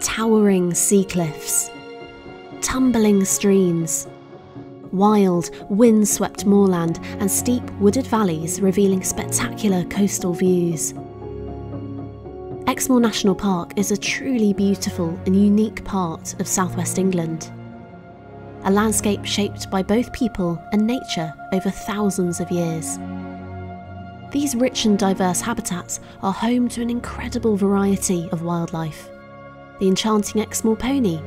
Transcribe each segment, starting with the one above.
Towering sea cliffs, tumbling streams, wild, wind-swept moorland and steep wooded valleys revealing spectacular coastal views. Exmoor National Park is a truly beautiful and unique part of southwest England. A landscape shaped by both people and nature over thousands of years. These rich and diverse habitats are home to an incredible variety of wildlife. The enchanting Exmoor pony,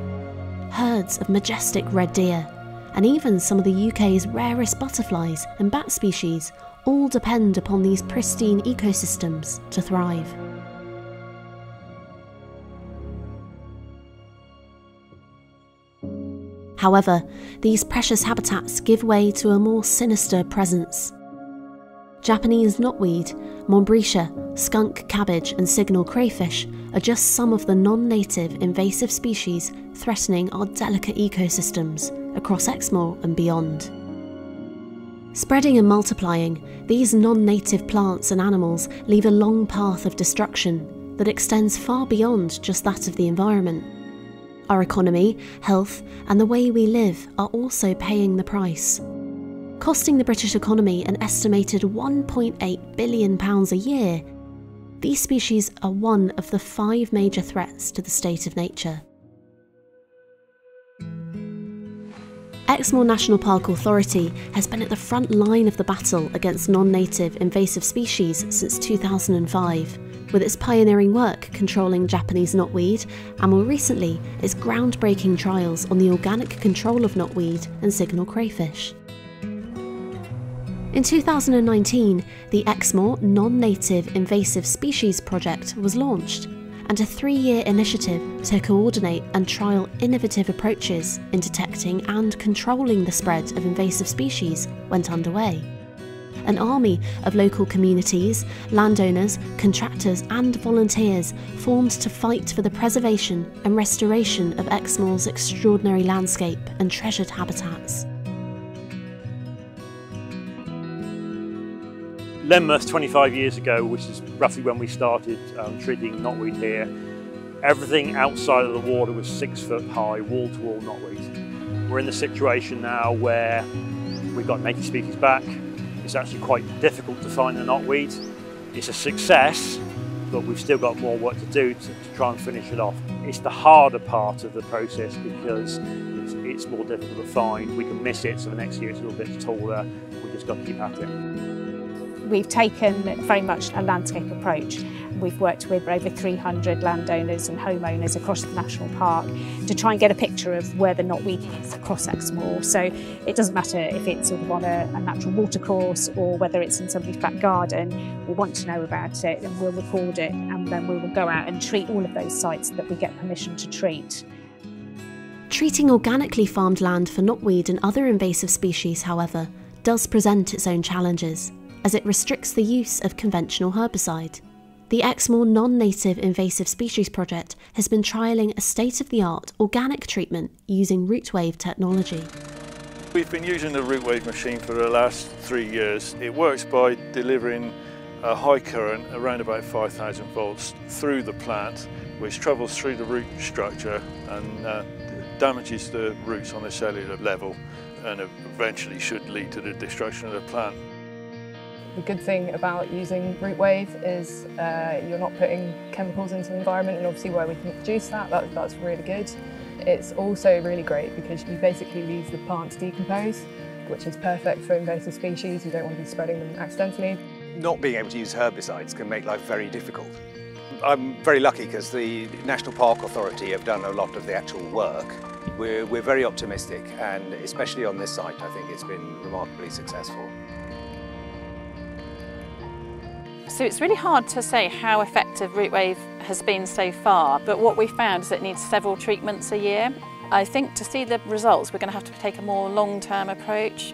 herds of majestic red deer, and even some of the UK's rarest butterflies and bat species all depend upon these pristine ecosystems to thrive. However, these precious habitats give way to a more sinister presence. Japanese knotweed, Montbretia, skunk cabbage, and signal crayfish are just some of the non native invasive species threatening our delicate ecosystems across Exmoor and beyond. Spreading and multiplying, these non native plants and animals leave a long path of destruction that extends far beyond just that of the environment. Our economy, health, and the way we live are also paying the price. Costing the British economy an estimated £1.8 billion a year, these species are one of the five major threats to the state of nature. Exmoor National Park Authority has been at the front line of the battle against non-native invasive species since 2005 with its pioneering work controlling Japanese knotweed and more recently its groundbreaking trials on the organic control of knotweed and signal crayfish. In 2019, the Exmoor Non-Native Invasive Species Project was launched, and a three-year initiative to coordinate and trial innovative approaches in detecting and controlling the spread of invasive species went underway an army of local communities, landowners, contractors, and volunteers formed to fight for the preservation and restoration of Exmoor's extraordinary landscape and treasured habitats. Lynmouth 25 years ago, which is roughly when we started um, treating knotweed here, everything outside of the water was six foot high, wall to wall knotweed. We're in the situation now where we've got native species back, it's actually quite difficult to find the knotweed. It's a success, but we've still got more work to do to, to try and finish it off. It's the harder part of the process because it's, it's more difficult to find. We can miss it, so the next year it's a little bit taller. We've just got to keep at it. We've taken very much a landscape approach We've worked with over 300 landowners and homeowners across the national park to try and get a picture of where the knotweed is across Exmoor. So it doesn't matter if it's sort of on a, a natural watercourse or whether it's in somebody's back garden, we want to know about it and we'll record it and then we will go out and treat all of those sites that we get permission to treat. Treating organically farmed land for knotweed and other invasive species, however, does present its own challenges, as it restricts the use of conventional herbicide. The Exmoor Non-Native Invasive Species Project has been trialling a state-of-the-art organic treatment using Rootwave technology. We've been using the Rootwave machine for the last three years. It works by delivering a high current around about 5,000 volts through the plant, which travels through the root structure and uh, damages the roots on a cellular level and eventually should lead to the destruction of the plant. The good thing about using Rootwave is uh, you're not putting chemicals into the environment and obviously where we can produce that, that, that's really good. It's also really great because you basically leave the plants decompose, which is perfect for invasive species. You don't want to be spreading them accidentally. Not being able to use herbicides can make life very difficult. I'm very lucky because the National Park Authority have done a lot of the actual work. We're, we're very optimistic and especially on this site I think it's been remarkably successful. So it's really hard to say how effective Rootwave has been so far, but what we found is it needs several treatments a year. I think to see the results, we're going to have to take a more long-term approach.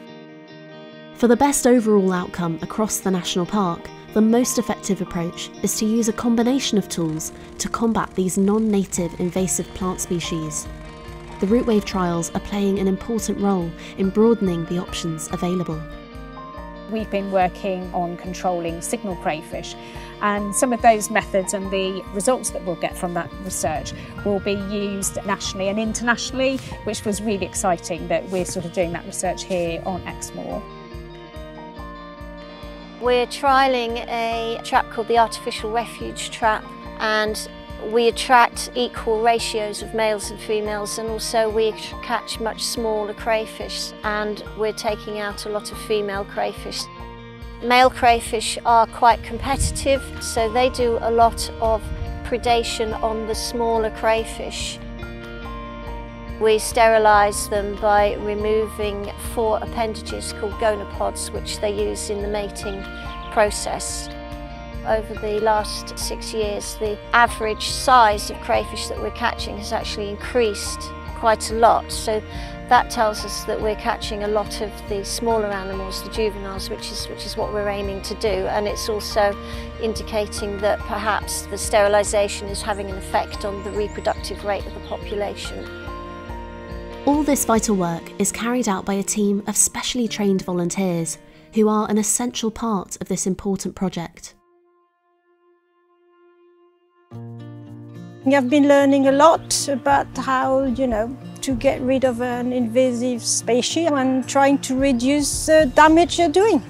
For the best overall outcome across the national park, the most effective approach is to use a combination of tools to combat these non-native invasive plant species. The Rootwave trials are playing an important role in broadening the options available. We've been working on controlling signal crayfish and some of those methods and the results that we'll get from that research will be used nationally and internationally, which was really exciting that we're sort of doing that research here on Exmoor. We're trialling a trap called the artificial refuge trap and we attract equal ratios of males and females and also we catch much smaller crayfish and we're taking out a lot of female crayfish. Male crayfish are quite competitive so they do a lot of predation on the smaller crayfish. We sterilise them by removing four appendages called gonopods which they use in the mating process. Over the last six years the average size of crayfish that we're catching has actually increased quite a lot so that tells us that we're catching a lot of the smaller animals, the juveniles, which is, which is what we're aiming to do. And it's also indicating that perhaps the sterilisation is having an effect on the reproductive rate of the population. All this vital work is carried out by a team of specially trained volunteers who are an essential part of this important project. I've been learning a lot about how, you know, to get rid of an invasive species and trying to reduce the damage you're doing.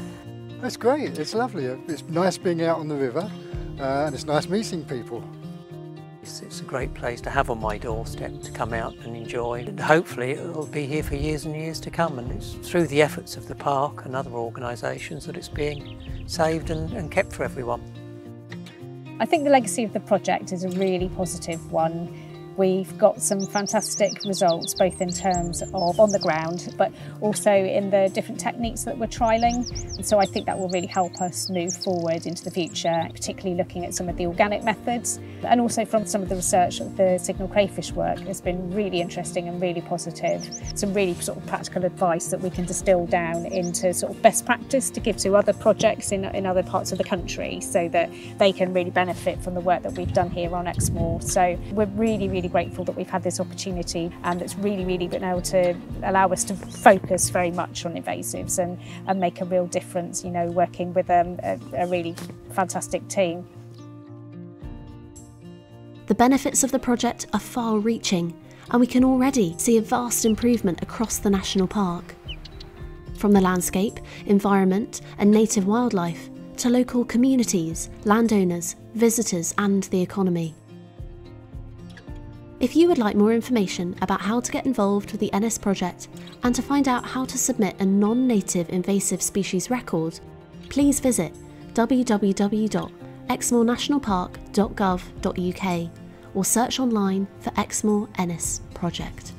That's great, it's lovely. It's nice being out on the river uh, and it's nice meeting people. It's a great place to have on my doorstep to come out and enjoy. And hopefully it'll be here for years and years to come and it's through the efforts of the park and other organisations that it's being saved and, and kept for everyone. I think the legacy of the project is a really positive one. We've got some fantastic results, both in terms of on the ground, but also in the different techniques that we're trialling. And so I think that will really help us move forward into the future, particularly looking at some of the organic methods. And also from some of the research of the signal crayfish work has been really interesting and really positive. Some really sort of practical advice that we can distill down into sort of best practice to give to other projects in, in other parts of the country so that they can really benefit from the work that we've done here on Exmoor. So we're really, really really grateful that we've had this opportunity and it's really, really been able to allow us to focus very much on invasives and, and make a real difference, you know, working with um, a, a really fantastic team. The benefits of the project are far reaching and we can already see a vast improvement across the national park. From the landscape, environment and native wildlife to local communities, landowners, visitors and the economy. If you would like more information about how to get involved with the Ennis project and to find out how to submit a non-native invasive species record, please visit www.exmoornationalpark.gov.uk or search online for Exmoor Ennis Project.